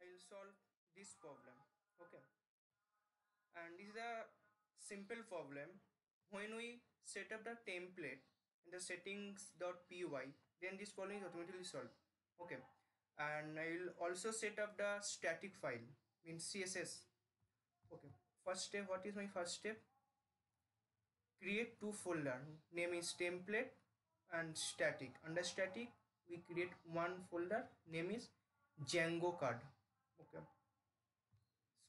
I will solve this problem. Okay. And this is a simple problem. When we set up the template in the settings.py then this problem is automatically solved. Okay. And I will also set up the static file means CSS okay. First step what is my first step? Create two folder. Name is template and static. Under static we create one folder. Name is django card okay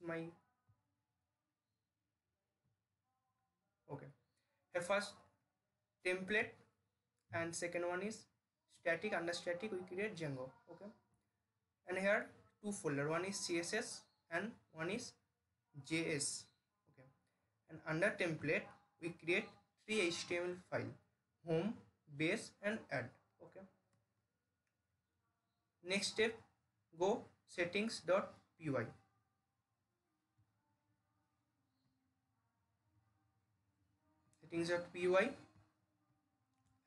my okay here first template and second one is static under static we create django okay and here two folder one is css and one is js okay and under template we create three html file home base and add okay next step go settings.py settings.py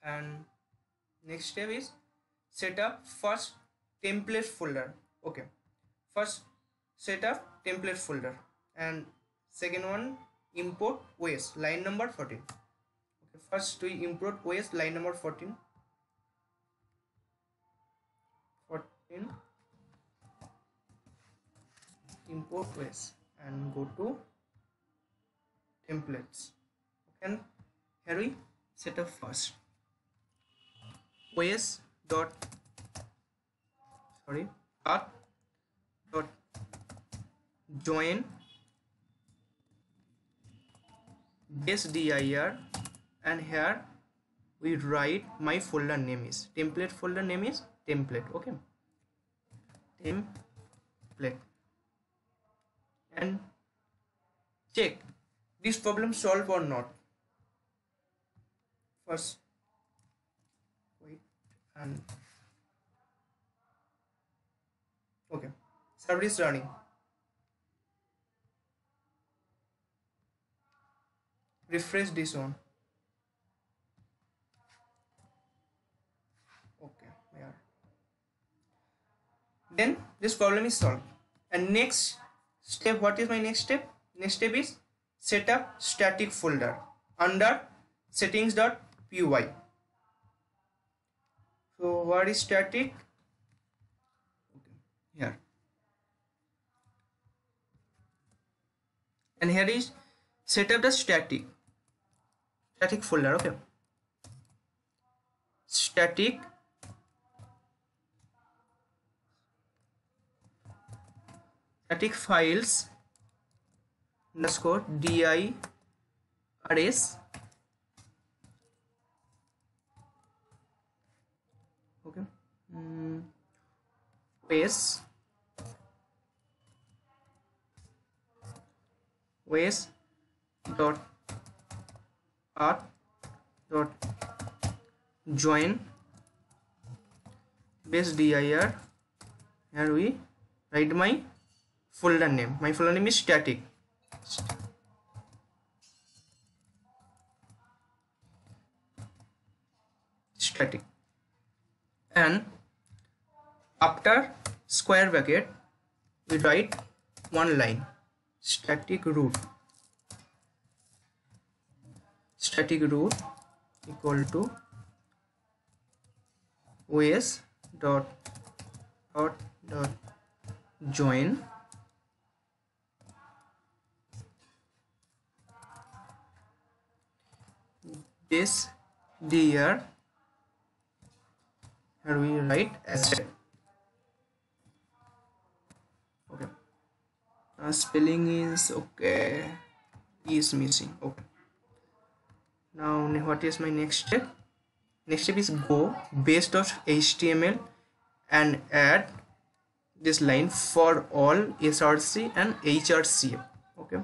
and next step is set up first template folder. Okay. First set up template folder. And second one import OS line number 14 okay first we import OS line number 14 14 import OS and go to templates. And here we set up first. Os dot sorry path dot join base dir and here we write my folder name is. Template folder name is template okay? Template and check this problem solved or not. First wait and okay server is running. Refresh this one. Okay yeah then this problem is solved. And next step what is my next step next step is set up static folder under settings.py so what is static? Okay here. And here is set up the static static folder okay? Static static files underscore dirs okay mm, base ways dot path dot join base dir here we write my folder name my folder name is static static. And after square bracket we write one line. Static root. Static root equal to os dot dot dot join this dir here we write asset okay. Uh, spelling is okay. Is missing. Okay. Now what is my next step? Next step is go based of html and add this line for all src and href okay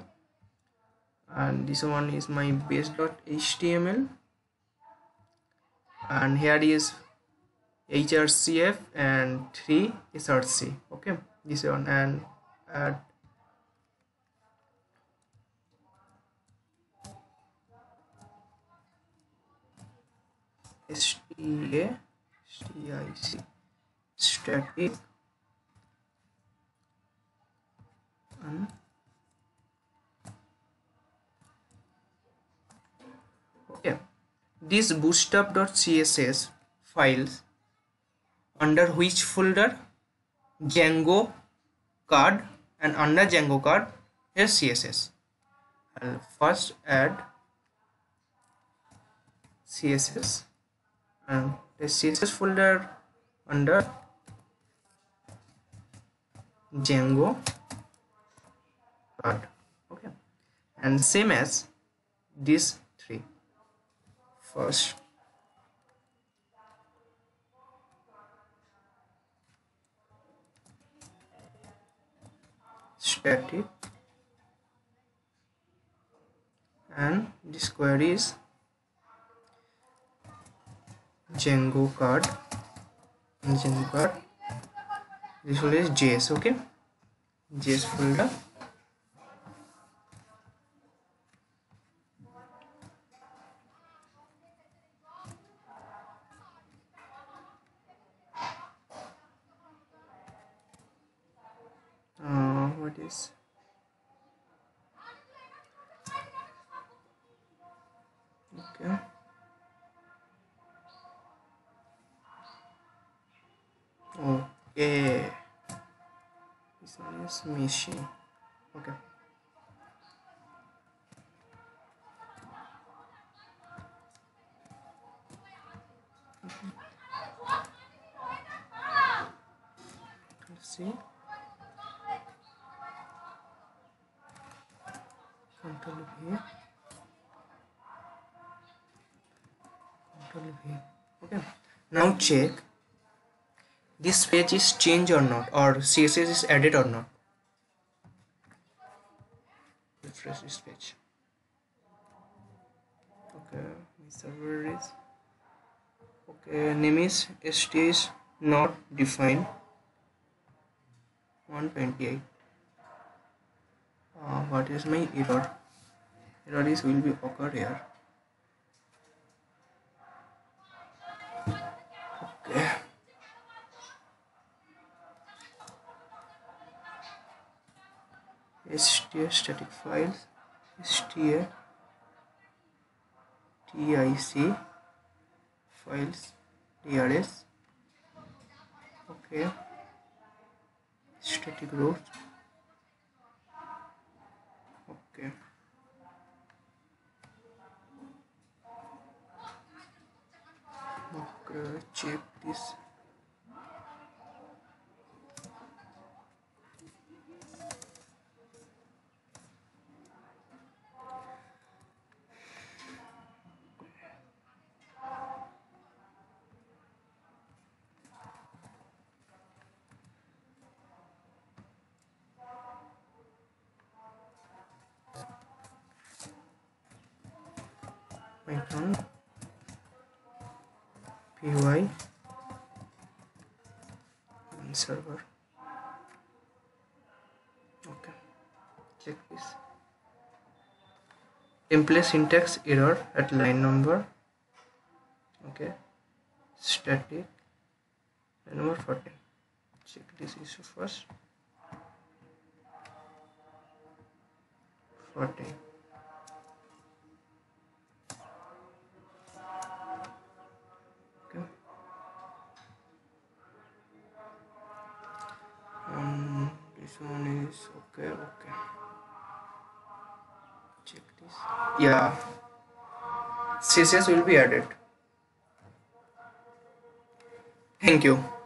and this one is my base.html and here is href and 3 src okay this one. And add. Sta static this bootstrap.css files under which folder? Django card and under django card is css i'll first add css and the css folder under django card. Okay. And same as three first static and this query is Django card. Django card. This one is JS okay? JS folder uh, what is okay okay this one is machine okay let's see control v v okay now check this page is changed or not or css is added or not. Refresh this page. Okay my server is okay name is st is not defined. 128 uh, what is my error? Error is will be occur here okay sta static files sta tic files drs okay static rows okay. Okay check this python py and server. Okay. Check this. Template syntax error at line number. Okay. Static. Line number 14 check this issue first. 14 one is okay okay. Check this. Yeah. Css will be added. Thank you